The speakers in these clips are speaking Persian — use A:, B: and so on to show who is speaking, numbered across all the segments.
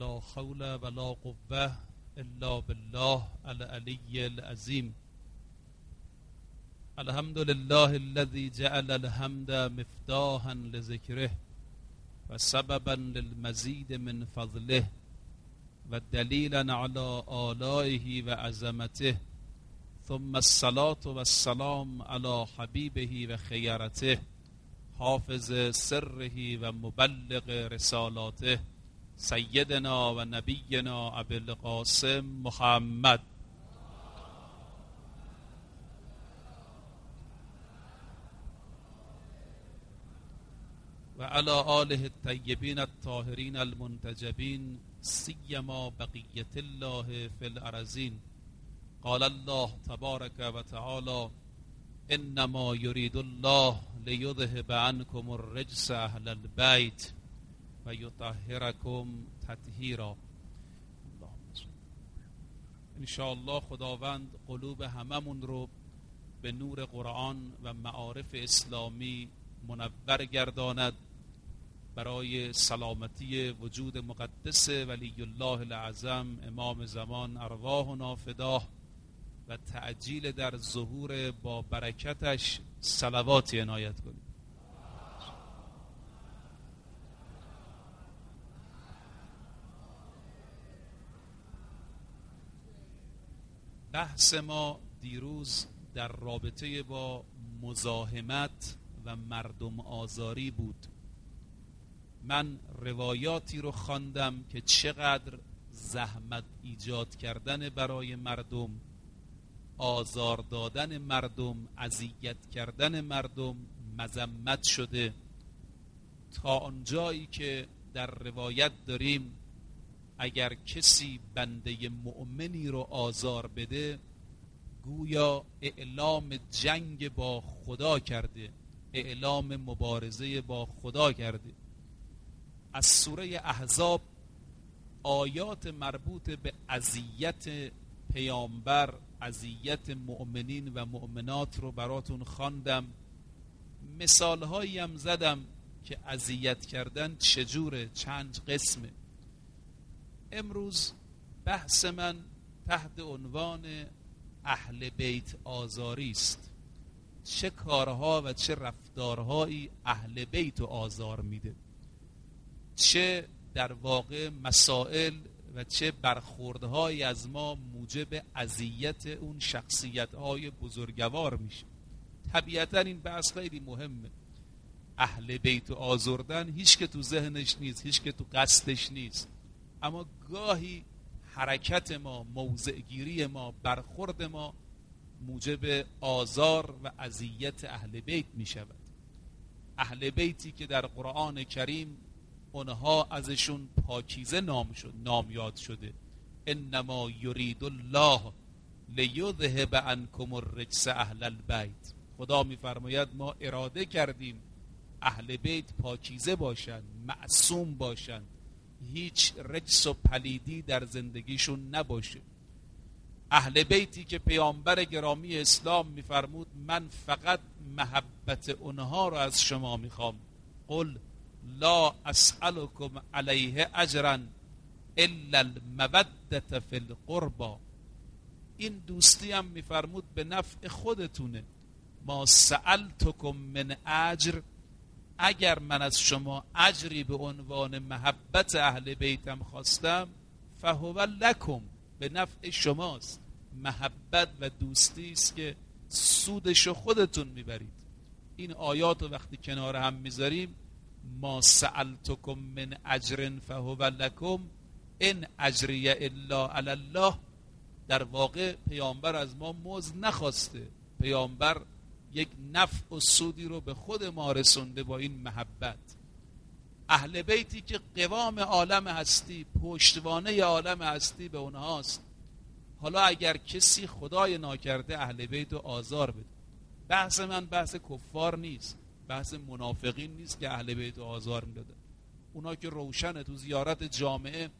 A: لا حول ولا قوة إلا بالله العلی العظیم الحمد لله الذي جعل الحمد مفتاحا لذكره وسببا للمزيد من فضله ودليلا على آلائه وعظمته ثم الصلاة والسلام على حبيبه وخيرته حافظ سره ومبلغ رسالاته. سيدنا ونبينا أبي القاسم محمد. وعلى آله الطيبين الطاهرين المنتجبين سيما بقية الله في الأرزين قال الله تبارك وتعالى انما يريد الله ليذهب عنكم الرجس اهل البيت و یطهرکم تطهیرا انشاءالله خداوند قلوب هممون رو به نور قرآن و معارف اسلامی منور گرداند برای سلامتی وجود مقدس ولی الله العظم امام زمان ارواح و نافداه و تعجیل در ظهور با برکتش سلواتی عنایت کنید بحث ما دیروز در رابطه با مزاحمت و مردم آزاری بود. من روایاتی رو خواندم که چقدر زحمت ایجاد کردن برای مردم آزار دادن مردم اذیت کردن مردم مذمت شده. تا آنجایی که در روایت داریم اگر کسی بنده مؤمنی رو آزار بده گویا اعلام جنگ با خدا کرده اعلام مبارزه با خدا کرده. از سوره احزاب آیات مربوط به اذیت پیامبر اذیت مؤمنین و مؤمنات رو براتون خواندم. مثال هایی هم زدم که اذیت کردن چجوره چند قسمه. امروز بحث من تحت عنوان اهل بیت آزاری است. چه کارها و چه رفتارهایی اهل بیت و آزار میده؟ چه در واقع مسائل و چه برخوردهایی از ما موجب اذیت اون شخصیت های بزرگوار میشه؟ طبیعتا این بحث خیلی مهمه. اهل بیت و آزردن هیچ که تو ذهنش نیست هیچ که تو قصدش نیست. اما گاهی حرکت ما موضعگیری ما برخورد ما موجب آزار و اذیت اهل بیت می شود اهل بیتی که در قرآن کریم اونها ازشون پاکیزه نام شد نام یاد شده. انما یرید الله لیذهب عنکم الرجس اهل البیت. خدا میفرماید ما اراده کردیم اهل بیت پاکیزه باشند معصوم باشند هیچ رجس و پلیدی در زندگیشون نباشه. اهل بیتی که پیامبر گرامی اسلام میفرمود من فقط محبت اونها رو از شما می‌خوام. قل لا اسألكم علیه اجرا الا المودت فی القربا این دوستی هم میفرمود به نفع خودتونه. ما سألتکم من اجر اگر من از شما اجری به عنوان محبت اهل بیتم خواستم فهو لکم به نفع شماست. محبت و دوستی است که سودش خودتون می‌برید. این آیات رو وقتی کنار هم می‌ذاریم ما سألتکم من اجر فهو لکم ان اجری الا علی الله. در واقع پیامبر از ما مز نخواسته. پیامبر یک نفع و سودی رو به خود ما رسونده با این محبت. اهل بیتی که قوام عالم هستی پشتوانه عالم هستی به اونهاست. حالا اگر کسی خدای ناکرده اهل بیت رو آزار بده. بحث من بحث کفار نیست. بحث منافقین نیست که اهل بیت رو آزار می‌داده اونا که روشنه تو زیارت جامعه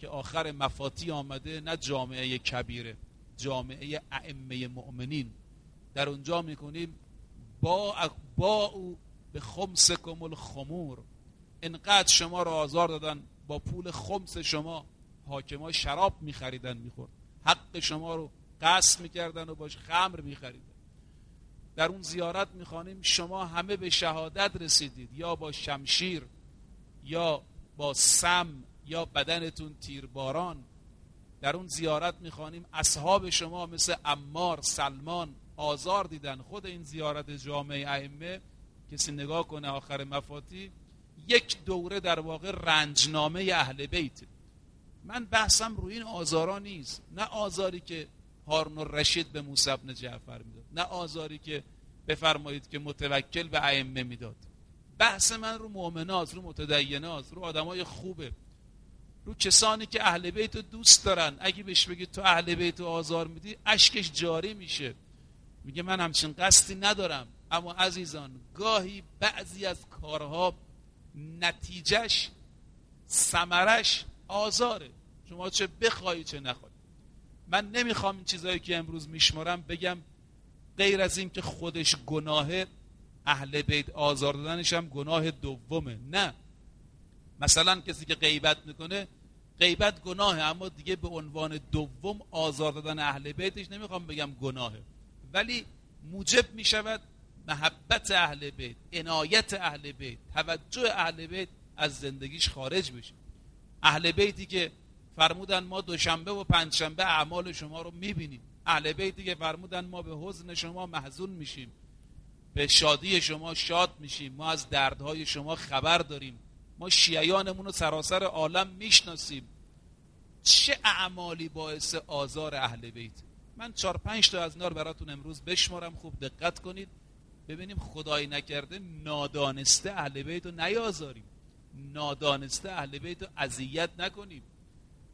A: که آخر مفاتی آمده نه جامعه کبیره جامعه ائمه مؤمنین. در اونجا می‌کنیم با با او به خمسکم الخمور انقدر شما را آزار دادن با پول خمس شما حاکما شراب میخریدن می‌خورد. حق شما رو قصد می‌کردن و باش خمر میخریدن. در اون زیارت می‌خوانیم شما همه به شهادت رسیدید. یا با شمشیر یا با سم یا بدنتون تیرباران. در اون زیارت می‌خوانیم اصحاب شما مثل امار سلمان آزار دیدن. خود این زیارت جامعه ائمه کسی نگاه کنه آخر مفاتی یک دوره در واقع رنجنامه اهل بیت. من بحثم روی این آزارا نیست. نه آزاری که هارون رشید به موسی بن جعفر می‌داد نه آزاری که بفرمایید که متوکل به ائمه می‌داد. بحث من رو مؤمنات رو متدینات رو آدمای خوبه. رو کسانی که اهل بیت رو دوست دارن. اگه بهش بگید تو اهل بیت رو آزار میدی اشکش جاری میشه. میگه من همچین قصدی ندارم. اما عزیزان گاهی بعضی از کارها نتیجهش سمرش آزاره. شما چه بخوایی چه نخوای. من نمی‌خوام این چیزهایی که امروز میشمارم بگم غیر از این که خودش گناه اهل بیت آزار دادنش هم گناه دومه. نه. مثلا کسی که غیبت می‌کنه غیبت گناهه اما دیگه به عنوان دوم آزار دادن اهل بیتش نمی‌خوام بگم گناهه. ولی موجب می‌شود محبت اهل بیت عنایت اهل بیت توجه اهل بیت از زندگیش خارج بشه. اهل بیتی که فرمودن ما دوشنبه و پنجشنبه اعمال شما رو می‌بینیم. اهل بیتی که فرمودن ما به حزن شما محزون میشیم. به شادی شما شاد میشیم. ما از دردهای شما خبر داریم. ما شیعیانمون رو سراسر عالم می‌شناسیم. چه اعمالی باعث آزار اهل بیت؟ من چهار پنج تا از اینا رو براتون امروز بشمارم. خوب دقت کنید. ببینیم خدای نکرده نادانسته اهل بیت رو نیازاریم. نادانسته اهل بیت رو اذیت نکنیم.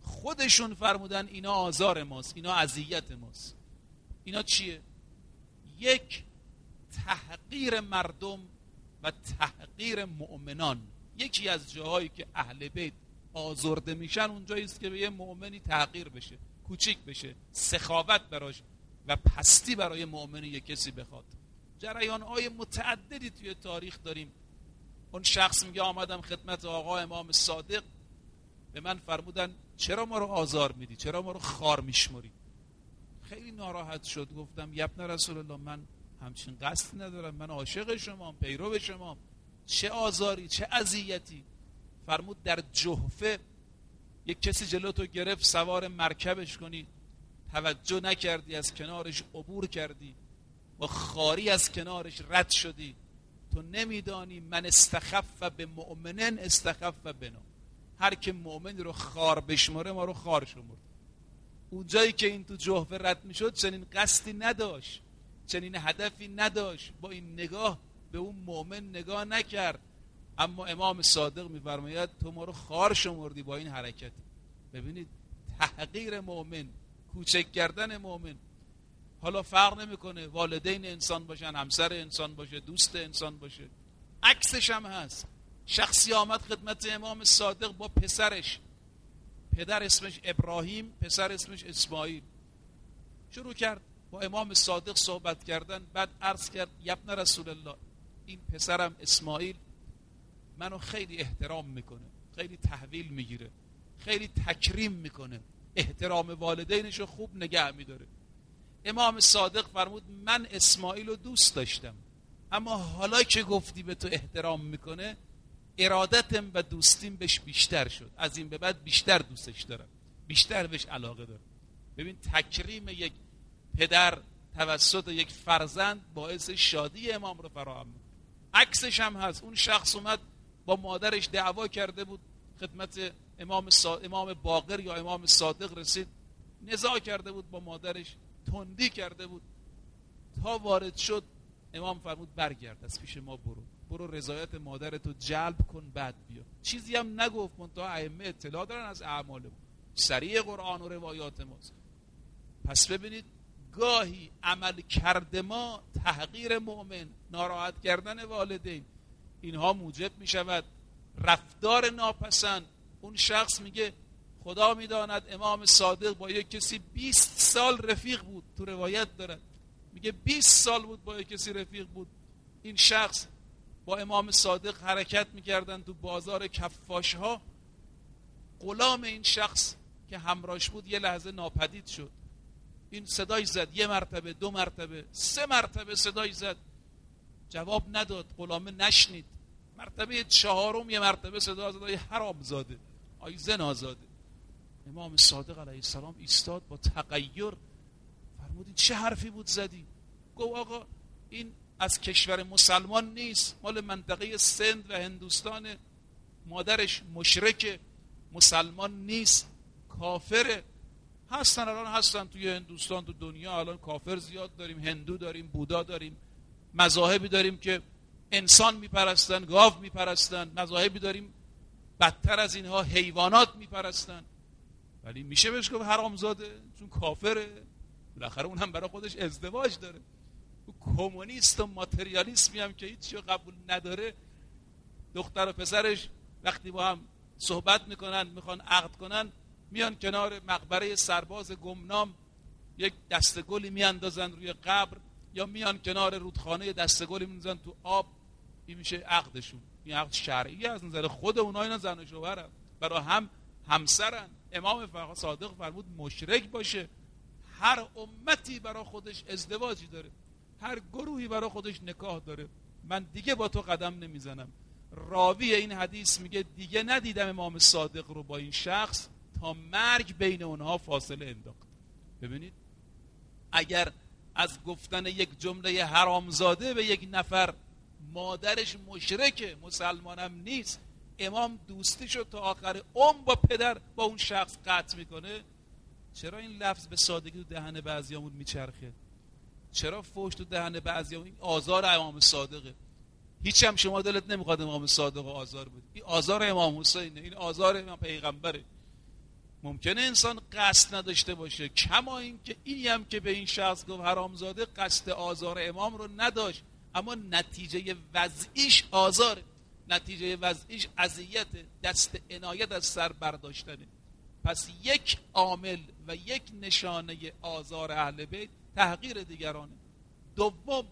A: خودشون فرمودن اینا آزار ماست اینا اذیت ماست. اینا چیه؟ یک تحقیر مردم و تحقیر مؤمنان. یکی از جاهایی که اهل بیت آزرده میشن اونجایی است که به یه مؤمنی تحقیر بشه. کوچیک بشه سخاوت براش و پستی برای مؤمن یک کسی بخواد. جریان های متعددی توی تاریخ داریم. اون شخص میگه آمدم خدمت آقا امام صادق. به من فرمودن چرا ما رو آزار میدی؟ چرا ما رو خار میشمری؟ خیلی ناراحت شد. گفتم یبن رسول الله من همچین قصد ندارم. من عاشق شما پیرو شما چه آزاری چه اذیتی؟ فرمود در جحفه یک کسی جلو تو گرفت سوار مرکبش کنی. توجه نکردی از کنارش عبور کردی. و خاری از کنارش رد شدی. تو نمیدانی من استخف به مؤمنن استخف بنا هر که مؤمنی رو خار بشماره ما رو خار شمرد. اونجایی که این تو جحفه رد می‌شد چنین قصدی نداشت. چنین هدفی نداشت. با این نگاه به اون مؤمن نگاه نکرد. اما امام صادق میفرماید تو ما رو خار شمردی با این حرکت. ببینید تحقیر مؤمن کوچک کردن مؤمن. حالا فرق نمی‌کنه والدین انسان باشن همسر انسان باشه دوست انسان باشه. عکسش هم هست. شخصی آمد خدمت امام صادق با پسرش. پدر اسمش ابراهیم پسر اسمش اسماعیل. شروع کرد با امام صادق صحبت کردن بعد عرض کرد یبن رسول الله این پسرم اسماعیل. منو خیلی احترام می‌کنه خیلی تحویل می‌گیره خیلی تکریم می‌کنه. احترام والدینش رو خوب نگه میداره. امام صادق فرمود من اسماعیل رو دوست داشتم اما حالا که گفتی به تو احترام می‌کنه ارادتم و دوستیم بهش بیشتر شد. از این به بعد بیشتر دوستش دارم بیشتر بهش علاقه دارم. ببین تکریم یک پدر توسط یک فرزند باعث شادی امام رو فراهم عکسش هم هست. اون شخص اومد مادرش دعوا کرده بود. خدمت امام, سا... امام باقر یا امام صادق رسید. نزاع کرده بود با مادرش. تندی کرده بود. تا وارد شد امام فرمود برگرد. از پیش ما برو. برو رضایت مادرتو جلب کن بعد بیا. چیزی هم نگفت. منتها ائمه اطلاع دارن از اعمالمون سریع قرآن و روایات ماست. پس ببینید گاهی عمل کرده ما تحقیر مؤمن ناراحت کردن والدین اینها موجب می شود رفتار ناپسند. اون شخص میگه خدا می‌داند امام صادق با یک کسی 20 سال رفیق بود. تو روایت دارد میگه 20 سال بود با یک کسی رفیق بود. این شخص با امام صادق حرکت می‌کردن تو بازار کفاش ها غلام این شخص که همراش بود یه لحظه ناپدید شد. این صدای زد. یه مرتبه دو مرتبه سه مرتبه صدای زد. جواب نداد. غلامه نشنید. مرتبه چهارم یه مرتبه صدا زد حرام زاده. آی زن آزاده امام صادق علیه السلام ایستاد با تغییر. فرمودید چه حرفی بود زدی؟ گو آقا این از کشور مسلمان نیست. مال منطقه سند و هندوستان مادرش مشرک مسلمان نیست. کافره. هستن الان هستن توی هندوستان تو دنیا الان کافر زیاد داریم. هندو داریم بودا داریم. مذاهبی داریم که انسان میپرستن گاو میپرستن مذاهبی داریم بدتر از اینها حیوانات میپرستن. ولی میشه بهش گفت حرامزاده؟ چون کافره. بالاخره اون هم برای خودش ازدواج داره. کمونیست و ماتریالیسمی هم که هیچی قبول نداره. دختر و پسرش وقتی با هم صحبت می‌کنن می‌خوان عقد کنن میان کنار مقبره سرباز گمنام یک دستگلی میاندازن روی قبر. یا میان کنار رودخانه دستگلی میندازن تو آب این میشه عقدشون. این عقد شرعی از نظر خود اونها اینا زن و شوهرن. برای هم همسرن. امام صادق فرمود مشرک باشه. هر امتی برای خودش ازدواجی داره. هر گروهی برای خودش نکاح داره. من دیگه با تو قدم نمی‌زنم. راوی این حدیث میگه دیگه ندیدم امام صادق رو با این شخص تا مرگ بین اونها فاصله انداخت. ببینید؟ اگر از گفتن یک جمله حرامزاده به یک نفر مادرش مشرکه مسلمانم نیست. امام دوستی شد تا آخر عمر با پدر با اون شخص قطع می‌کنه. چرا این لفظ به سادگی تو دهن بعضیامون میچرخه؟ چرا فوش تو دهن بعضیامون؟ این آزار امام صادقه. هیچ هم شما دلت نمی‌خواد امام صادق آزار بود این آزار امام حسینه. این آزار امام پیغمبره. ممکنه انسان قصد نداشته باشه. کما این که اینی هم که به این شخص گفت حرامزاده قصد آزار امام رو نداشت. اما نتیجه وضعیش آزاره نتیجه وضعیش اذیت دست عنایت از سر برداشتنه. پس یک عامل و یک نشانه آزار اهل بیت تحقیر دیگرانه. دوم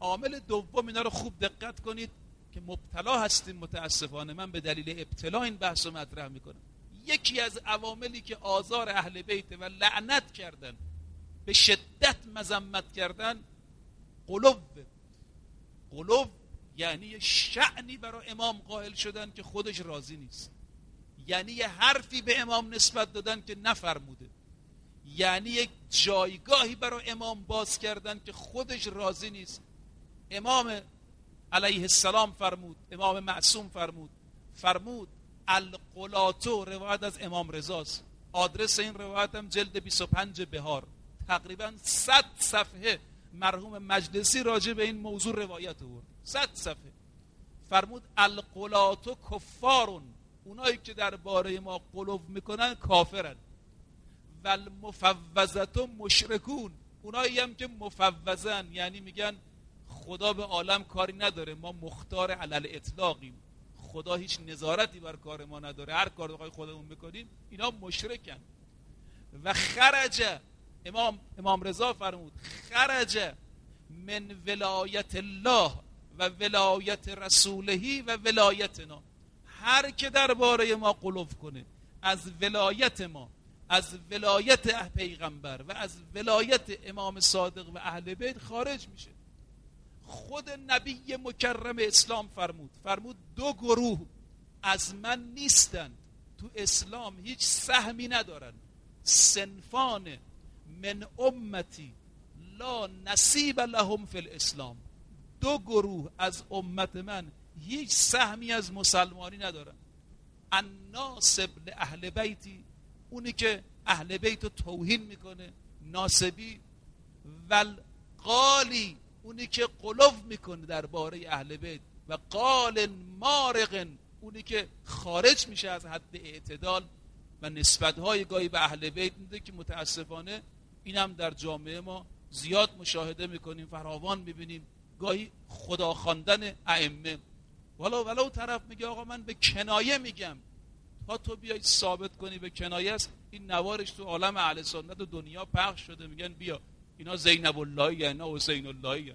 A: عامل دوم اینا رو خوب دقت کنید که مبتلا هستیم متاسفانه. من به دلیل ابتلا این بحث رو مطرح می‌کنم. یکی از عواملی که آزار اهل بیت و لعنت کردن به شدت مذمت کردن قلوب قلوب یعنی شعنی برای امام قائل شدن که خودش راضی نیست. یعنی یه حرفی به امام نسبت دادن که نفرموده. یعنی یک جایگاهی برای امام باز کردن که خودش راضی نیست. امام علیه السلام فرمود امام معصوم فرمود. فرمود القلاتو روایت از امام رضاست آدرس این روایت هم جلد 25 بهار. تقریبا 100 صفحه مرحوم مجلسی راجع به این موضوع روایت آورد. 100 صفحه. فرمود القلاتو کفارون. اونایی که درباره ما قلوب می‌کنن کافرن. و المفوضتو مشرکون. اونایی هم که مفوضن یعنی میگن خدا به عالم کاری نداره ما مختار علل اطلاقیم خدا هیچ نظارتی بر کار ما نداره. هر کار بخوای خودمون بکنیم اینا مشرکن. و خرج امام امام رضا فرمود خرج من ولایت الله و ولایت رسولهی و ولایتنا. هر که درباره ما قلوف کنه از ولایت ما از ولایت پیغمبر و از ولایت امام صادق و اهل بیت خارج میشه. خود نبی مکرم اسلام فرمود فرمود دو گروه از من نیستند. تو اسلام هیچ سهمی ندارن سنفان من امتی لا نصیب لهم فی الاسلام. دو گروه از امت من هیچ سهمی از مسلمانی ندارن الناسب اهل بیتی اونی که اهل بیت رو توهین می‌کنه ناسبی والقالی اونی که قلوف می‌کنه درباره اهل بیت و قال مارق اونی که خارج میشه از حد اعتدال و نسبت های گاهی به اهل بیت میده که متاسفانه این هم در جامعه ما زیاد مشاهده می‌کنیم فراوان می‌بینیم. گاهی خدا خواندن ائمه. ولو ولو طرف میگه آقا من به کنایه میگم. تا تو بیای ثابت کنی به کنایه است. این نوارش تو عالم اهل سنت و دنیا پخش شده. میگن بیا. اینا زینب الله اینا حسین الله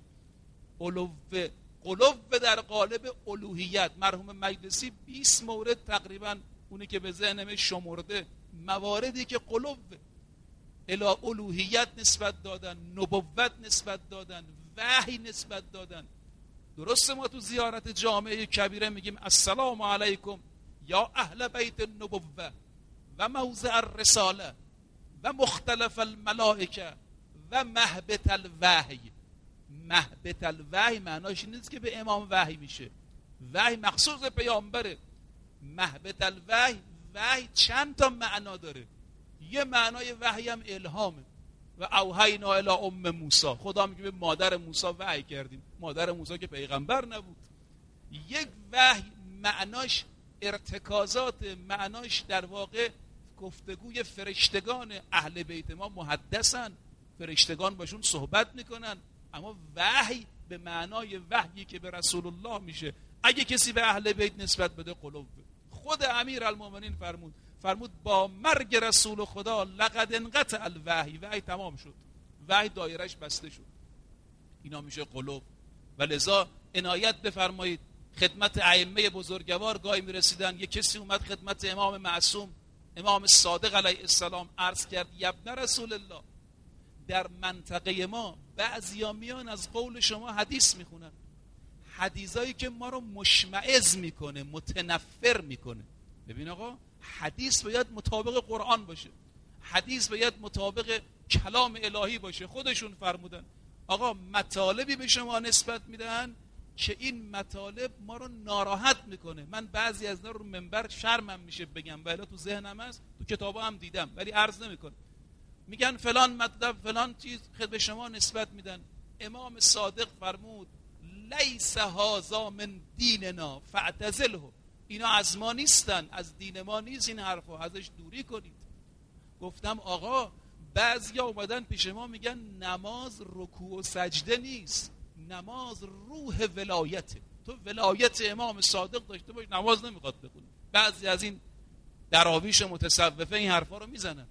A: قلوب قلوب در قالب الوهیت مرحوم مجلسی 20 مورد تقریبا اونی که به ذهنم شمرده مواردی که قلوب الى الوهیت نسبت دادن نبوت نسبت دادن وحی نسبت دادن. درسته ما تو زیارت جامعه کبیره میگیم السلام علیکم یا اهل بیت النبوه و موضع الرساله و مختلف الملائکه. و محبت الوحی. محبت الوحی معناش نیست که به امام وحی میشه. وحی مخصوص پیامبره. محبت الوحی وحی چند تا معنا داره. یه معنای وحی هم الهامه. و اوحینا الی ام موسی. خدا میگه به مادر موسی وحی کردیم. مادر موسی که پیغمبر نبود. یک وحی معناش ارتکازات معناش در واقع گفتگوی فرشتگان اهل بیت ما محدثن. فرشتگان باشون صحبت می‌کنن اما وحی به معنای وحیی که به رسول الله میشه. اگه کسی به اهل بیت نسبت بده قلوب. خود امیر المومنین فرمود فرمود با مرگ رسول خدا لقد انقطع الوحی. وحی تمام شد. وحی دایرش بسته شد. اینا میشه قلوب. و لذا عنایت بفرمایید. خدمت ائمه بزرگوار گاهی می‌رسیدن. یه کسی اومد خدمت امام معصوم امام صادق علیه السلام عرض کرد یبن رسول الله. در منطقه ما بعضیا میان از قول شما حدیث می‌خونن. حدیثایی که ما رو مشمعز می‌کنه متنفر می‌کنه. ببین آقا حدیث باید مطابق قرآن باشه. حدیث باید مطابق کلام الهی باشه. خودشون فرمودن. آقا مطالبی به شما نسبت میدن که این مطالب ما رو ناراحت می‌کنه. من بعضی از اینا رو منبر شرمم میشه بگم. ولی تو ذهنم هست تو کتابا هم دیدم. ولی عرض نمی‌کنه میگن فلان مطلب فلان چیز به شما نسبت میدن. امام صادق فرمود لیس هازا من دیننا فاعتزله. اینا از ما نیستن از دین ما نیست این حرفا. ازش دوری کنید. گفتم آقا بعضیا اومدن پیش ما میگن نماز رکوع و سجده نیست. نماز روح ولایته تو ولایت امام صادق داشته باش نماز نمی‌خواد بخونی. بعضی از این دراویش متصوفه این حرفا رو می‌زنن.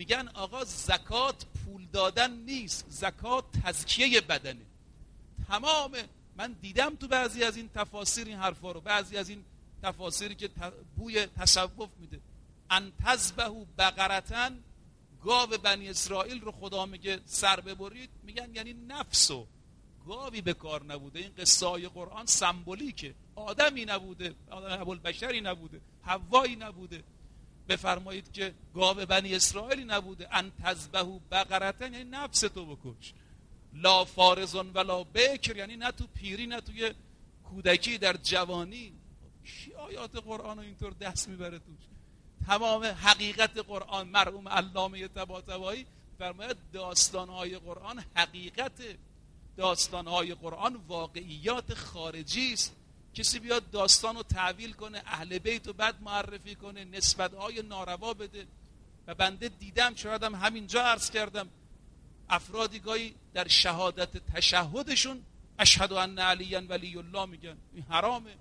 A: میگن آقا زکات پول دادن نیست زکات تزکیه بدنه. تمام من دیدم تو بعضی از این تفاسیر این حرفا رو بعضی از این تفاسیری که بوی تصوف میده. ان تذبحوا بقرتن گاو بنی اسرائیل رو خدا میگه سر ببرید. میگن یعنی نفسو گاوی به کار نبوده. این قصه های قرآن سمبولیکه. آدمی نبوده آدم بشری نبوده هوایی نبوده. بفرمایید که گاو بنی اسرائیلی نبوده. ان تذبحوا بقرتن یعنی نفس تو بکش. لا فارزون ولا بکر یعنی نه تو پیری نه توی کودکی در جوانی. کی آیات قرآن رو اینطور دست می‌بره توش؟ تمام حقیقت قرآن مرحوم علامه طباطبایی فرماید داستانهای قرآن حقیقت. داستانهای قرآن واقعیات خارجی است. کسی بیاد داستان رو تعویل کنه اهل بیت رو بد معرفی کنه نسبت های ناروا بده. و بنده دیدم شاید هم همینجا عرض کردم افرادی گاهی در شهادت تشهدشون اشهد ان علی ولی الله میگن. این حرامه.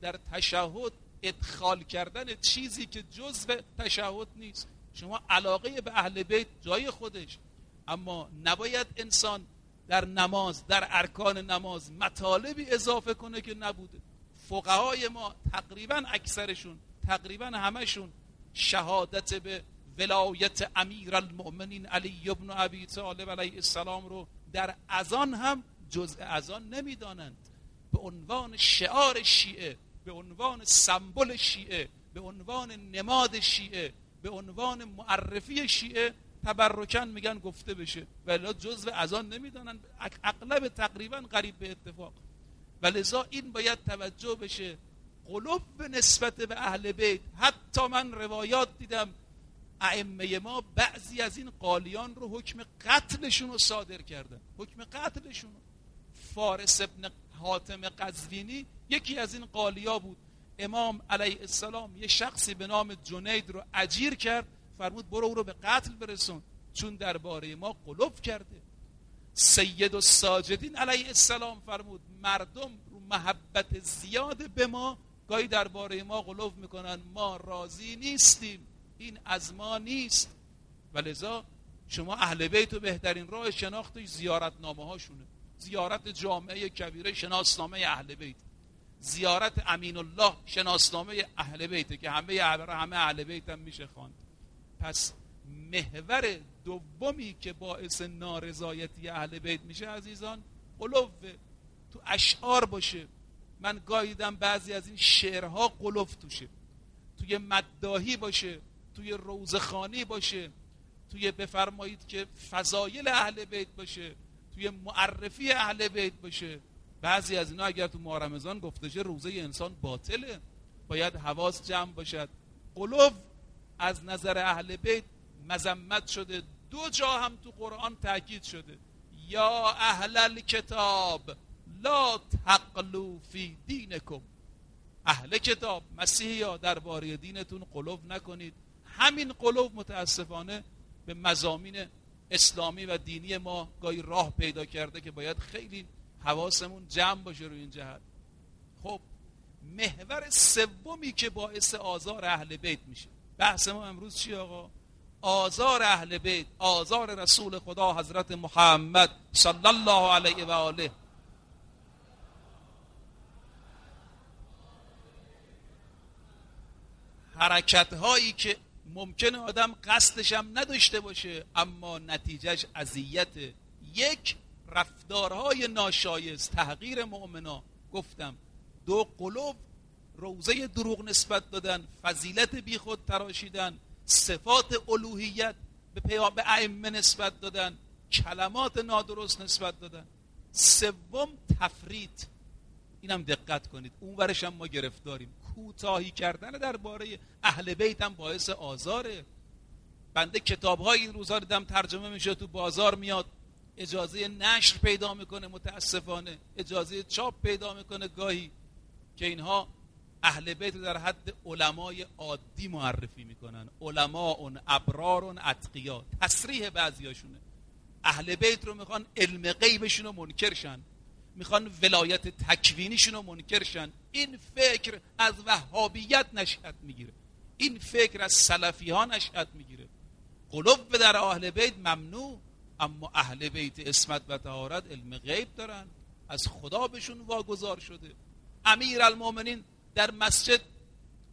A: در تشهد ادخال کردن چیزی که جزء تشهد نیست. شما علاقه به اهل بیت جای خودش. اما نباید انسان در نماز در ارکان نماز مطالبی اضافه کنه که نبوده. فقهای ما تقریبا اکثرشون تقریبا همشون شهادت به ولایت امیر المؤمنین علی ابن ابی طالب علیه السلام رو در ازان هم جزء ازان نمی‌دانند. به عنوان شعار شیعه به عنوان سمبل شیعه به عنوان نماد شیعه به عنوان معرفی شیعه تبرکن میگن گفته بشه. ولی جزء ازان نمی‌دانن اغلب تقریبا قریب به اتفاق. و لذا این باید توجه بشه. قلوب به نسبت به اهل بیت. حتی من روایات دیدم ائمه ما بعضی از این قالیان رو حکم قتلشون رو صادر کردن. حکم قتلشون فارس ابن حاتم قزوینی یکی از این قالیا بود. امام علیه السلام یه شخصی به نام جنید رو اجیر کرد. فرمود برو او رو به قتل برسون. چون درباره ما قلوب کرده. سید و ساجدین علیه السلام فرمود مردم رو محبت زیاد به ما گاهی درباره ما قلوب می‌کنن. ما راضی نیستیم این از ما نیست. و لذا شما اهل بیت و بهترین راه شناختش زیارت نامه هاشونه زیارت جامعه کبیره شناسنامه اهل بیت. زیارت امین الله شناسنامه اهل بیته که همه همه اهل بیت هم میشه خواند. پس محور دومی که باعث نارضایتی اهل بیت میشه عزیزان قلوه تو اشعار باشه. من گاییدم بعضی از این شعرها قلوف توشه. توی مداهی باشه توی روزخانی باشه توی بفرمایید که فضایل اهل بیت باشه توی معرفی اهل بیت باشه. بعضی از اینا اگر تو ماه رمضان گفته شه روزه انسان باطله. باید حواس جمع باشد. قلوب از نظر اهل بیت مذمت شده. دو جا هم تو قرآن تاکید شده. یا اهل الکتاب لا تقلو فی دینکم. اهل کتاب مسیحی ها درباره دینتون قلوب نکنید. همین قلوب متاسفانه به مزامین اسلامی و دینی ما گاهی راه پیدا کرده که باید خیلی حواسمون جمع باشه روی این جهت. خب محور سومی که باعث آزار اهل بیت میشه. بحث ما امروز چی آقا؟ آزار اهل بیت آزار رسول خدا حضرت محمد صلی الله علیه و آله حرکت هایی که ممکنه آدم قصدش هم نداشته باشه اما نتیجهش اذیت. یک رفتارهای ناشایست. تحقیر مؤمنا. گفتم دو قلوب روزه دروغ نسبت دادن فضیلت بیخود تراشیدن. صفات الوهیت به پیام به ائمه نسبت دادن کلمات نادرست نسبت دادن. سوم تفرید. اینم دقت کنید. اون ورش هم ما گرفتاریم. کوتاهی کردن درباره اهل بیت هم باعث آزاره. بنده کتاب های این روزها دیدم ترجمه میشه تو بازار میاد. اجازه نشر پیدا می‌کنه متاسفانه. اجازه چاپ پیدا می‌کنه گاهی. که اینها اهل بیت در حد علمای عادی معرفی می‌کنن. علماء ابرار اتقیا تصریح بعضیاشونه. اهل بیت رو می‌خوان علم غیبشون رو منکرشن. می‌خوان ولایت تکوینیشون رو منکرشن. این فکر از وهابیت نشأت می‌گیره. این فکر از سلفی ها نشأت می‌گیره. قلوب در اهل بیت ممنوع اما اهل بیت اسمت و تهارت علم غیب دارن. از خدا بهشون واگذار شده. امیر المومنین در مسجد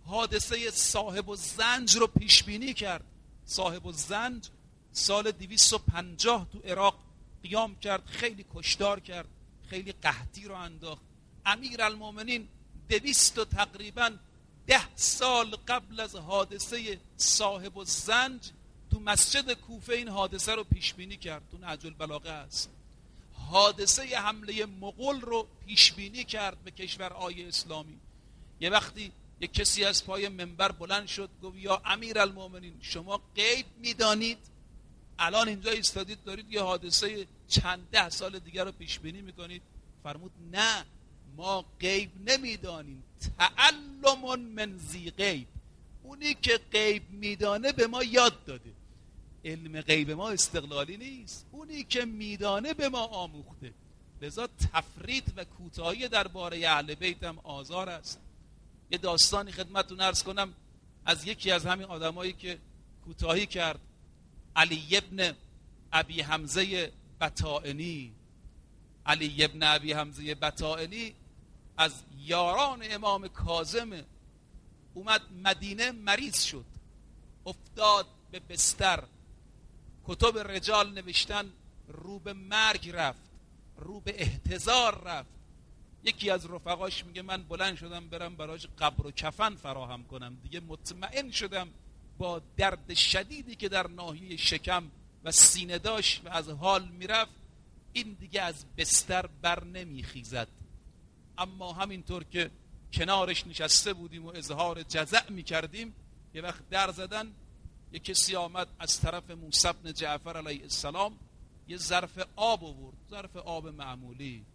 A: حادثه صاحب و زنج رو پیش بینی کرد. صاحب و زنج سال 250 تو عراق قیام کرد خیلی کشدار کرد خیلی قحطی رو انداخت. امیر المومنین دویست و تقریبا ده سال قبل از حادثه صاحب و زنج تو مسجد کوفه این حادثه رو پیش بینی کرد. تو نهج البلاغه است حادثه حمله مغول رو پیش بینی کرد به کشور آی اسلامی. یه وقتی یه کسی از پای منبر بلند شد گفت یا امیر المومنین شما غیب می‌دانید. الان اینجا ایستادید دارید یه حادثه چند ده سال دیگر رو پیش بینی می‌کنید. فرمود نه ما غیب نمی‌دانیم. تعلم من زی غیب. اونی که غیب میدانه به ما یاد داده. علم غیب ما استقلالی نیست. اونی که میدانه به ما آموخته. لذا تفرید و کوتاهی درباره اهل بیت هم آزار است. یه داستانی خدمتتون ارز کنم از یکی از همین آدمایی که کوتاهی کرد. علی ابن ابی حمزه بطائنی. علی ابن ابی حمزه بطائنی از یاران امام کازم اومد مدینه مریض شد. افتاد به بستر. کتب رجال نوشتن رو به مرگ رفت رو به احتضار رفت. یکی از رفقاش میگه من بلند شدم برم براش قبر و کفن فراهم کنم. دیگه مطمئن شدم با درد شدیدی که در ناحیه شکم و سینه داشت و از حال می‌رفت این دیگه از بستر بر نمیخیزد. اما همینطور که کنارش نشسته بودیم و اظهار جزع می‌کردیم یه وقت در زدن یه کسی آمد از طرف موسی بن جعفر علیه السلام یه ظرف آب آورد ظرف آب معمولی.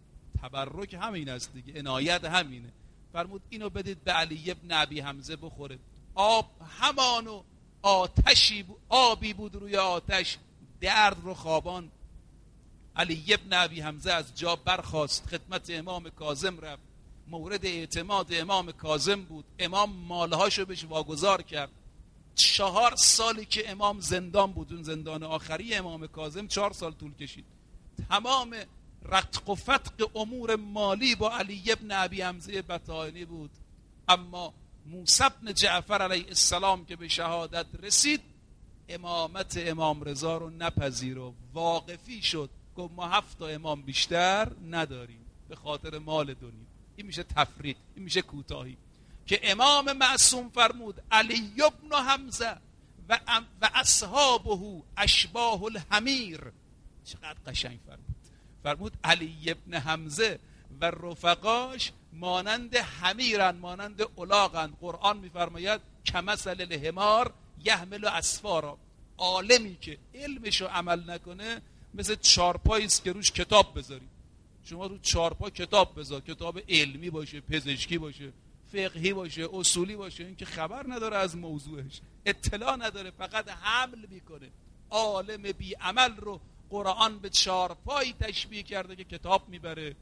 A: تبرک همین است دیگه. عنایت همینه. فرمود اینو بدید به علی ابن ابی حمزه بخوره. آب همانو آتشی آبی بود روی آتش. درد رو خوابان. علی ابن ابی حمزه از جا برخواست خدمت امام کاظم رفت. مورد اعتماد امام کاظم بود. امام مالهاشو بهش واگذار کرد. چهار سالی که امام زندان بود. اون زندان آخری امام کاظم چهار سال طول کشید. تمام رتق و فتق امور مالی با علی ابن ابی حمزه بطائنی بود. اما موسی ابن جعفر علیه السلام که به شهادت رسید امامت امام رضا رو نپذیر و واقفی شد. گفت ما هفت تا امام بیشتر نداریم به خاطر مال دنیا. این میشه تفرید این میشه کوتاهی. که امام معصوم فرمود علی ابن حمزه و, و اصحابه اشباه الحمیر. چقدر قشنگ فرمود. فرمود علی ابن حمزه و رفقاش مانند حمیرن مانند الاغن. قرآن میفرماید کمثل الحمار یحمل اسفارا. عالمی که علمشو عمل نکنه مثل چارپایی است که روش کتاب بذاری. شما رو چارپا کتاب بذار. کتاب علمی باشه پزشکی باشه فقهی باشه اصولی باشه. این که خبر نداره از موضوعش. اطلاع نداره. فقط حمل می‌کنه. عالم بی عمل رو قرآن به چارپایی تشبیه کرده که کتاب می‌بره.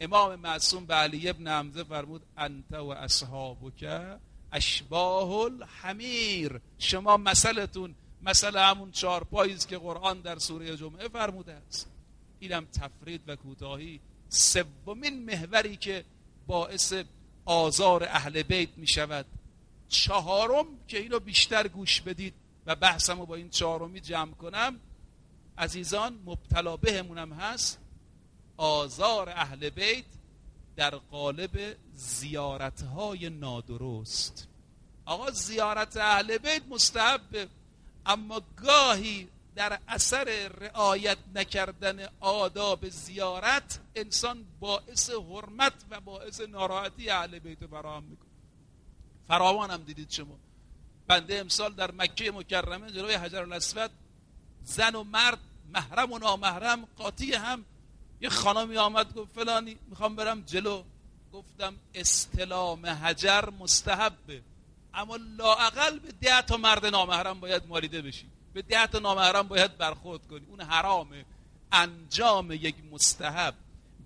A: امام معصوم به علی ابن حمزه فرمود انت و اصحابک اشباه الحمیر شما مثلتون مثل همون چارپایی است که قرآن در سوره جمعه فرموده است. اینم تفرید و کوتاهی. سومین محوری که باعث آزار اهل بیت می شود چهارم که اینو بیشتر گوش بدید و بحثمو با این چهارمی جمع کنم عزیزان مبتلا بهمونم هست آزار اهل بیت در قالب زیارتهای نادرست. آقا زیارت اهل بیت مستحب اما گاهی در اثر رعایت نکردن آداب زیارت انسان باعث حرمت و باعث ناراحتی اهل بیت فراهم می‌کنه. فراوان هم دیدید شما. بنده امسال در مکه مکرمه جلوی حجر الاسود زن و مرد محرم و نامحرم قاطی هم. یه خانمی آمد گفت فلانی می‌خوام برم جلو. گفتم استلام حجر مستحبه اما لاعقل به ده تا مرد نامحرم باید مالیده بشی. به ده تا نامحرم باید برخورد کنی. اون حرامه. انجام یک مستحب.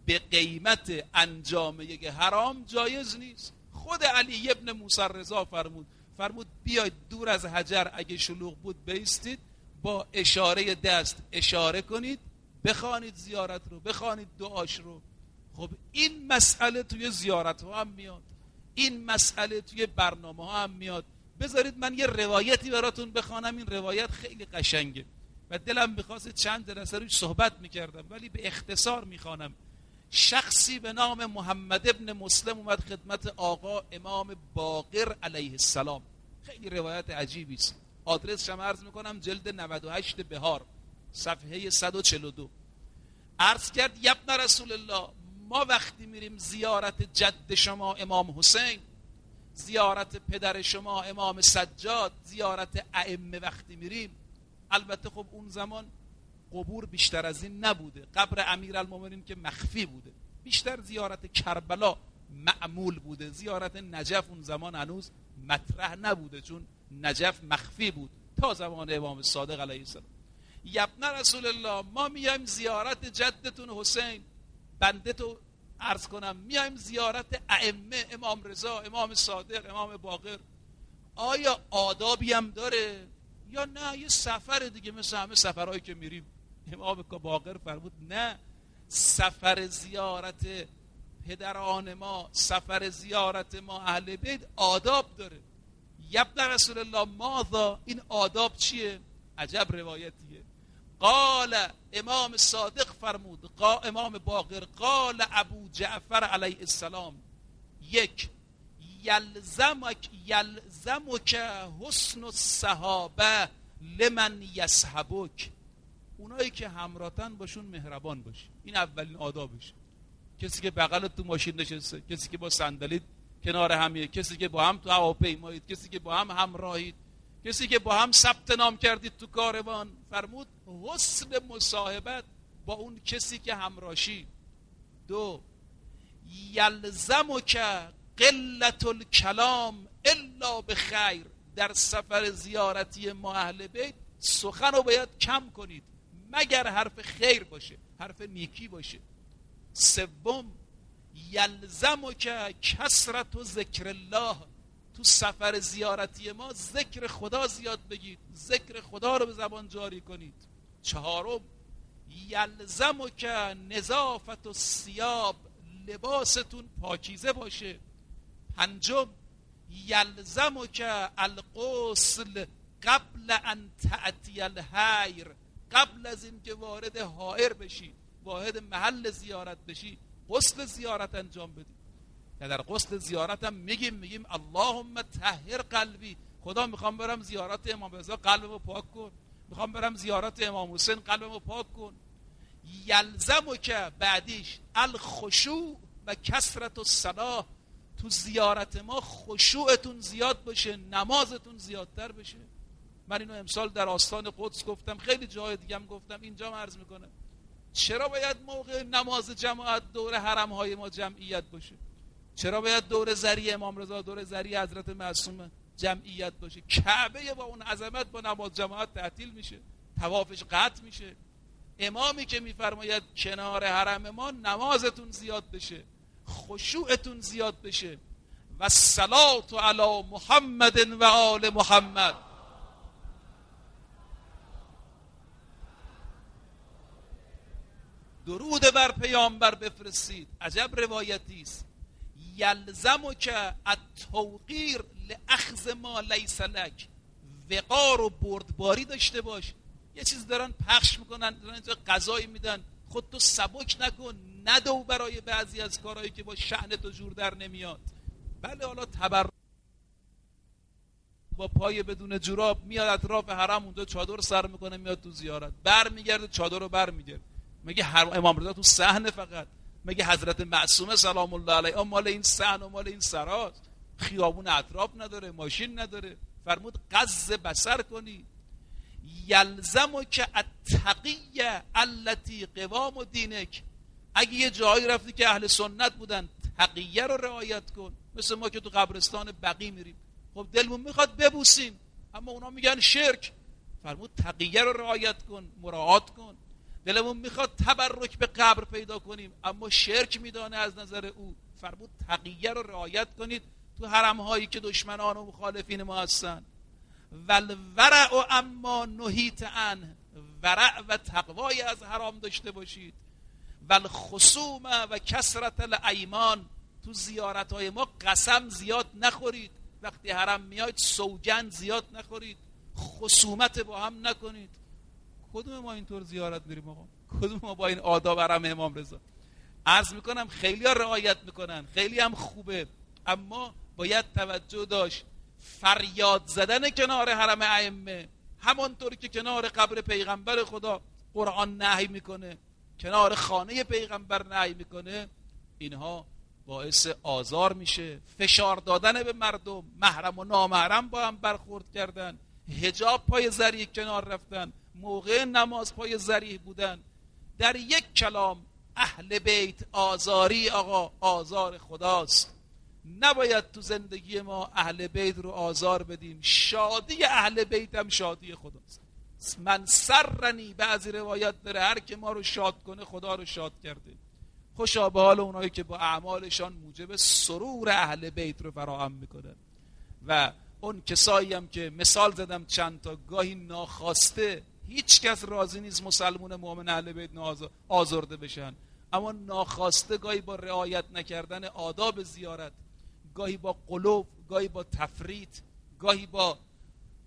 A: به قیمت انجام یک حرام جایز نیست. خود علی ابن موسی رضا فرمود فرمود بیاید دور از حجر اگه شلوغ بود بیستید. با اشاره دست اشاره کنید بخوانید زیارت رو بخوانید دعاش رو. خب این مسئله توی زیارت ها هم میاد. این مسئله توی برنامه ها هم میاد. بذارید من یه روایتی براتون بخوانم. این روایت خیلی قشنگه. و دلم می‌خواست چند جلسه روش صحبت می‌کردم ولی به اختصار می‌خوانم. شخصی به نام محمد ابن مسلم اومد خدمت آقا امام باقر علیه السلام. خیلی روایت عجیبی است. آدرس شما عرض می‌کنم جلد 98 بهار صفحه 142 عرض کرد یبن رسول الله ما وقتی میریم زیارت جد شما امام حسین زیارت پدر شما امام سجاد زیارت ائمه وقتی میریم البته خب اون زمان قبور بیشتر از این نبوده. قبر امیرالمومنین که مخفی بوده. بیشتر زیارت کربلا معمول بوده. زیارت نجف اون زمان هنوز مطرح نبوده چون نجف مخفی بود تا زمان امام صادق علیه السلام. یبن رسول الله ما میایم زیارت جدتون حسین. بنده تو عرض کنم میایم زیارت ائمه امام رضا امام صادق امام باقر. آیا آدابی هم داره؟ یا نه یه سفر دیگه مثل همه سفرهایی که میریم. امام باقر فرمود نه سفر زیارت پدران ما سفر زیارت ما اهل بیت آداب داره. یبن رسول الله ماذا؟ این آداب چیه؟ عجب روایتیه قال امام صادق فرمود قا امام باقر قال ابو جعفر علیه السلام یک یلزمک یلزمک حسن الصحابه لمن یسحبک. اونایی که همراهتن باشون مهربان باشی. این اولین آدابش. کسی که بغل تو ماشین نشسته کسی که با صندلی کنار همیه کسی که با هم تو هواپیمایید کسی که با هم همراهید کسی که با هم ثبت نام کردید تو کاروان فرمود حسن مصاحبت با اون کسی که همراشی دو یلزم که قلت الکلام الا به خیر در سفر زیارتی ما اهل بیت سخن رو باید کم کنید مگر حرف خیر باشه حرف نیکی باشه. سوم یلزم که کسرت و ذکر الله. تو سفر زیارتی ما ذکر خدا زیاد بگید. ذکر خدا رو به زبان جاری کنید. چهارم یلزم و که نظافت و سیاب لباستون پاکیزه باشه. پنجم یلزم و که القسل قبل ان تعتی الحیر قبل از اینکه وارد حائر بشی واحد محل زیارت بشی. قسل زیارت انجام بدی و در قسل زیارت هم میگیم میگیم اللهم تهر قلبی. خدا می‌خوام برم زیارت امام رضا قلبمو پاک کن. می‌خوام برم زیارت امام حسین قلبمو پاک کن. یلزم که بعدیش الخشوع و کسرت و صلاح تو زیارت ما خشوعتون زیاد باشه نمازتون زیادتر بشه. من اینو امسال در آستان قدس گفتم خیلی جای دیگه هم گفتم اینجا عرض می‌کنم. چرا باید موقع نماز جماعت دور حرم های ما جمعیت باشه؟ چرا باید دور زری امام رضا دور زری حضرت معصوم جمعیت باشه؟ کعبه با اون عظمت با نماز جماعت تعطیل میشه توافش قطع میشه. امامی که میفرماید کنار حرم ما نمازتون زیاد بشه خشوعتون زیاد بشه. و سلات علی محمد و آل محمد. درود بر پیامبر بفرستید. عجب روایتی است. یلزم که التوقیر لاخذ ما لیس لک. وقار و بردباری داشته باش. یه چیز دارن پخش می‌کنن دارن اینجا غذایی میدن. خود تو سبک نکن ندو برای بعضی از کارهایی که با شعن تو جور در نمیاد. بله حالا تبر با پای بدون جوراب میاد اطراف حرم اونجا چادر سر می‌کنه میاد تو زیارت. بر میگرده چادر رو بر میگرده مگه هر امام رضا تو صحنه فقط. مگه حضرت معصومه سلام الله علیه مال این صحن و مال این سراست خیابون اطراف نداره ماشین نداره. فرمود قز بسر کنی. یلزم که التقیه التي قوام و دینک. اگه یه جایی رفتی که اهل سنت بودن تقیه رو رعایت کن. مثل ما که تو قبرستان بقی میریم. خب دلمون می‌خواد ببوسیم اما اونا میگن شرک. فرمود تقیه رو رعایت کن مراعات کن. دلمون می‌خواد تبرک به قبر پیدا کنیم اما شرک میدانه از نظر او. فرمود تقیه رو رعایت کنید تو حرم هایی که دشمنان و مخالفین ما هستن. ولورع و اما نهیت ان ورع و تقوای از حرام داشته باشید. ول خصوم و کسرت الایمان تو زیارت های ما قسم زیاد نخورید. وقتی حرم میاید سوگن زیاد نخورید. خصومت با هم نکنید. کدوم ما اینطور زیارت میریم آقا؟ کدوم ما با این آداب حرم امام رضا؟ عرض می‌کنم خیلی ها رعایت می‌کنن خیلی هم خوبه اما باید توجه داشت فریاد زدن کنار حرم ائمه همانطور که کنار قبر پیغمبر خدا قرآن نهی می‌کنه کنار خانه پیغمبر نهی می‌کنه اینها باعث آزار میشه. فشار دادن به مردم محرم و نامحرم با هم برخورد کردن هجاب پای زریح کنار رفتن. موقع نماز پای زریح بودن. در یک کلام اهل بیت آزاری آقا آزار خداست. نباید تو زندگی ما اهل بیت رو آزار بدیم. شادی اهل بیت هم شادی خداست. من سرنی بعضی روایت داره هر که ما رو شاد کنه خدا رو شاد کرده. خوشا به حال اونایی که با اعمالشان موجب سرور اهل بیت رو فراهم می‌کنن. و اون کسایی هم که مثال زدم چند تا گاهی ناخواسته هیچ کس راضی نیست مسلمون مؤمن اهل بیت آزرده بشن. اما ناخواسته گاهی با رعایت نکردن آداب زیارت گاهی با قلوب گاهی با تفرید گاهی با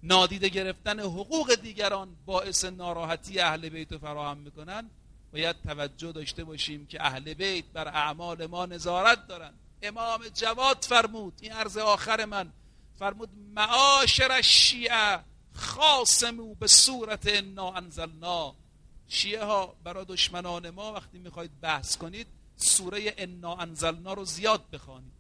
A: نادیده گرفتن حقوق دیگران باعث ناراحتی اهل بیت فراهم می‌کنن. باید توجه داشته باشیم که اهل بیت بر اعمال ما نظارت دارن. امام جواد فرمود این عرض آخر من فرمود معاشر شیعه خاصمو به صورت انا انزلنا. شیعه ها برای دشمنان ما وقتی می‌خواید بحث کنید سوره انا انزلنا رو زیاد بخوانید.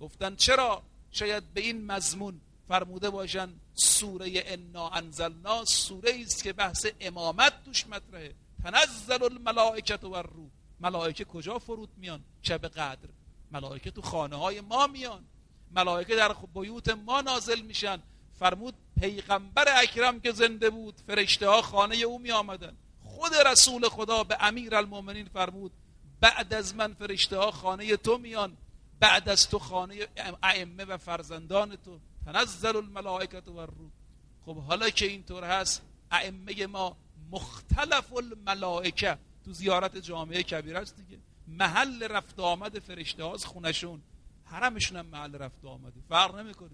A: گفتن چرا؟ شاید به این مضمون فرموده باشن سوره انا انزلنا سوره است که بحث امامت توش مطرحه. تنزل الملائکت و روح ملائکه کجا فرود میان؟ شب قدر. ملائکه تو خانه های ما میان. ملائکه در بیوت ما نازل میشن. فرمود پیغمبر اکرم که زنده بود فرشته ها خانه او می آمدن. خود رسول خدا به امیر المومنین فرمود بعد از من فرشته ها خانه تو میان بعد از تو خانه ائمه و فرزندان تو. تنزل الملائکت و روح خب حالا که اینطور هست ائمه ما مختلف الملائکه تو زیارت جامعه کبیر است دیگه. محل رفت آمد فرشته هاست خونشون. حرمشون هم محل رفت آمده. فرق نمی‌کنه.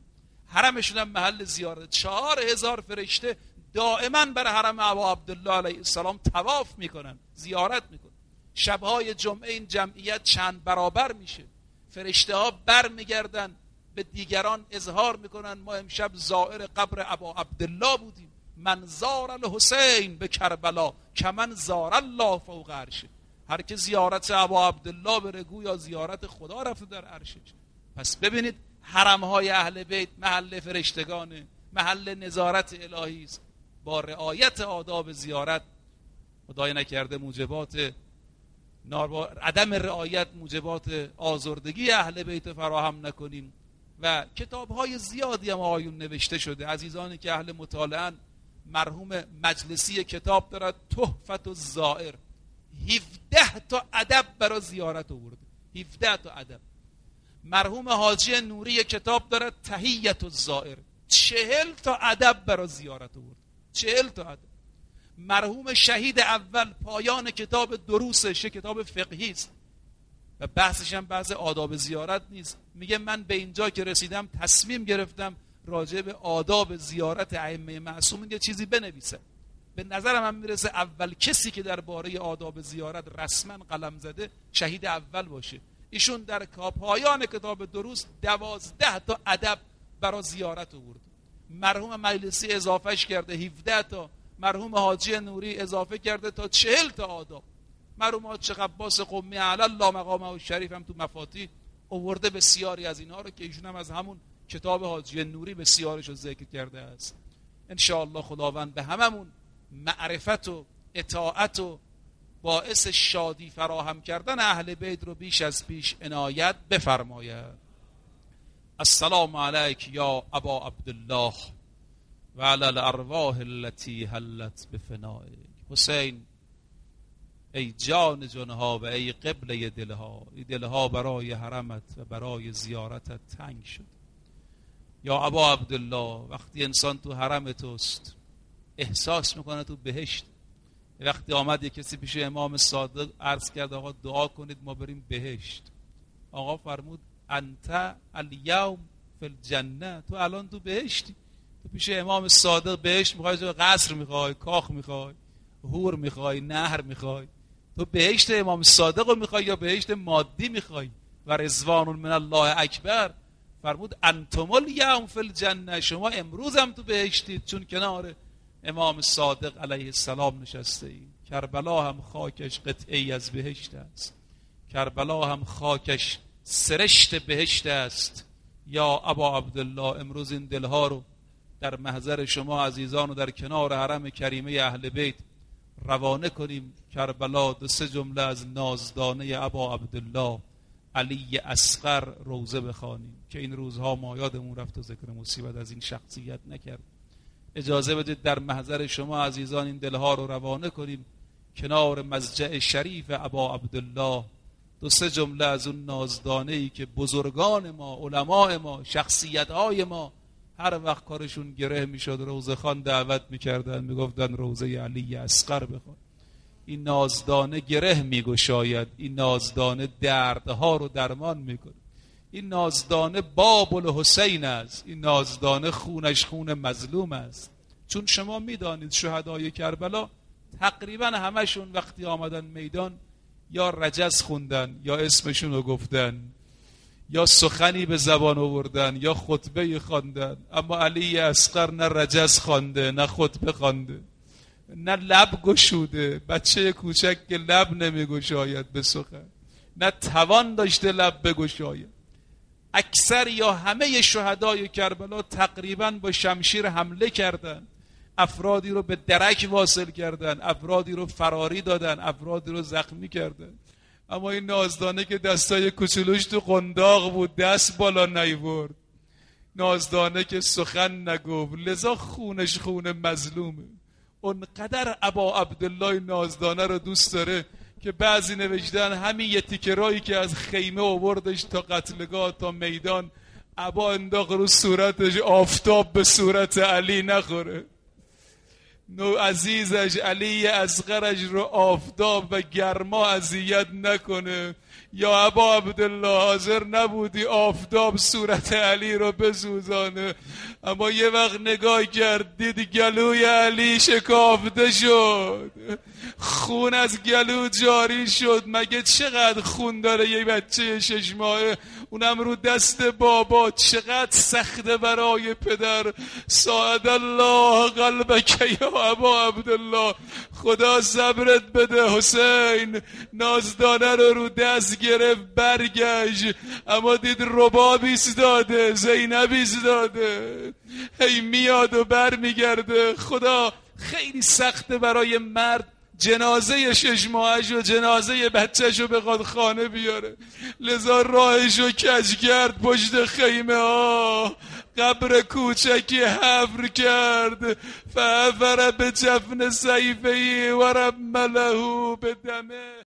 A: حرمشون هم محل زیارت. چهار هزار فرشته دائما بر حرم ابا عبدالله علیه السلام تواف می‌کنن زیارت می‌کنن. شبهای جمعه این جمعیت چند برابر میشه. فرشته ها بر میگردن به دیگران اظهار می‌کنن. ما امشب زائر قبر ابا عبدالله بودیم. من زار الحسین به کربلا که من زار الله فوق عرشه. هر که زیارت ابا عبدالله بره گویا زیارت خدا رفته در عرشش پس ببینید حرم های اهل بیت محل فرشتگانه محل نظارت الهی است. با رعایت آداب زیارت خدای نکرده موجبات عدم رعایت موجبات آزردگی اهل بیت فراهم نکنیم. و کتاب های زیادی هم آیون نوشته شده. عزیزانی که اهل مطالعه مرحوم مجلسی کتاب دارد تحفت و زائر 17 تا ادب برای زیارت آورده. 17 تا ادب. مرحوم حاجی نوری کتاب دارد تهیت و زائر چهل تا ادب برای زیارت آورده چهل تا ادب. مرحوم شهید اول پایان کتاب دروسش کتاب فقهی است. و بحثش هم بحث آداب زیارت نیست. میگه من به اینجا که رسیدم تصمیم گرفتم راجع به آداب زیارت ائمه معصوم یه چیزی بنویسه به نظرم هم می‌رسه اول کسی که درباره آداب زیارت رسما قلم زده شهید اول باشه. ایشون در پایان کتاب دروس دوازده تا ادب برای زیارت آورد. مرحوم مجلسی اضافهش کرده 17 تا. مرحوم حاجی نوری اضافه کرده تا چهل تا آداب. مرحوم حاج قباس قمی علی الله مقامه و شریف هم تو مفاتی اوورده بسیاری از اینها رو که ایشون هم از همون کتاب حاجی نوری بسیارش رو ذکر کرده است. ان خداوند به هممون معرفت و اطاعت و باعث شادی فراهم کردن اهل بیت رو بیش از پیش عنایت بفرماید. السلام علیک یا ابا عبدالله و علی الارواح التي حلت بفنائک حسین ای جان جنها و ای قبله دلها ای دلها برای حرمت و برای زیارتت تنگ شد. یا ابا عبدالله وقتی انسان تو حرم توست احساس می‌کنه تو بهشت. وقتی آمد یه کسی پیش امام صادق عرض کرد آقا دعا کنید ما بریم بهشت. آقا فرمود انت الیوم فی الجنه. تو الان تو بهشتی. تو پیش امام صادق بهشت می‌خوای قصر می‌خوای کاخ می‌خوای هور می‌خوای نهر می‌خوای. تو بهشت امام صادق رو می‌خوای یا بهشت مادی می‌خوای؟ و رزوان من الله اکبر. فرمود انتم الیوم فی الجنه. شما امروز هم تو بهشتید چون کنار امام صادق علیه السلام نشسته ای. کربلا هم خاکش قطعی از بهشت است. کربلا هم خاکش سرشت بهشت است. یا ابا عبدالله امروز این دلها رو در محضر شما عزیزان و در کنار حرم کریمه اهل بیت روانه کنیم. کربلا دو سه جمله از نازدانه ابا عبدالله علی اسقر روزه بخوانیم. که این روزها ما یادمون رفت و ذکر مصیبت از این شخصیت نکرد. اجازه بدید در محضر شما عزیزان این دلها رو روانه کنیم. کنار مزجع شریف ابا عبدالله. دو سه جمله از اون نازدانه ای که بزرگان ما علماء ما شخصیت های ما هر وقت کارشون گره می‌شد روزه خان دعوت می‌کردن می‌گفتن روزه علی اسقر بخوان این نازدانه گره میگشاید این نازدانه دردها رو درمان می‌کنه. این نازدانه باب الحسین است. این نازدانه خونش خون مظلوم است. چون شما می‌دانید شهدای کربلا تقریبا همشون وقتی آمدن میدان یا رجز خوندن یا اسمشون رو گفتن یا سخنی به زبان آوردن یا خطبه خواندن. اما علی اسقر نه رجز خوانده نه خطبه خوانده نه لب گشوده. بچه کوچک که لب نمیگشاید به سخن. نه توان داشته لب بگشاید. اکثر یا همه شهدای کربلا تقریبا با شمشیر حمله کردند افرادی رو به درک واصل کردن افرادی رو فراری دادن افرادی رو زخمی کردن. اما این نازدانه که دستای کوچولوش تو قنداق بود دست بالا نیورد. نازدانه که سخن نگفت لذا خونش خون مظلومه. اونقدر ابا عبدالله نازدانه رو دوست داره که بعضی نوشتن همین یه تیکرایی که از خیمه آوردش تا قتلگاه تا میدان ابا انداق رو صورتش آفتاب به صورت علی نخوره. عزیزش علی اصغرش رو آفتاب و گرما اذیت نکنه. یا ابا عبدالله حاضر نبودی آفتاب صورت علی رو بسوزانه. اما یه وقت نگاه کرد دید گلوی علی شکافته شد. خون از گلو جاری شد. مگه چقدر خون داره یه بچه شش ماهه؟ اونم رو دست بابا. چقدر سخته برای پدر. ساعد الله قلبک یا ابا عبدالله. خدا صبرت بده حسین. نازدانه رو رو دست گرفت برگشت. اما دید رباب ایستاده زینب ایستاده هی میاد و برمیگرده. خدا خیلی سخته برای مرد جنازه شش ماهش و جنازه بچهش رو بخواد خانه بیاره. لذا راهش رو کج کرد پشت خیمه ها. قبر کوچکی حفر کرد. فعفر به جفن سیفهی و ملهو به دمه.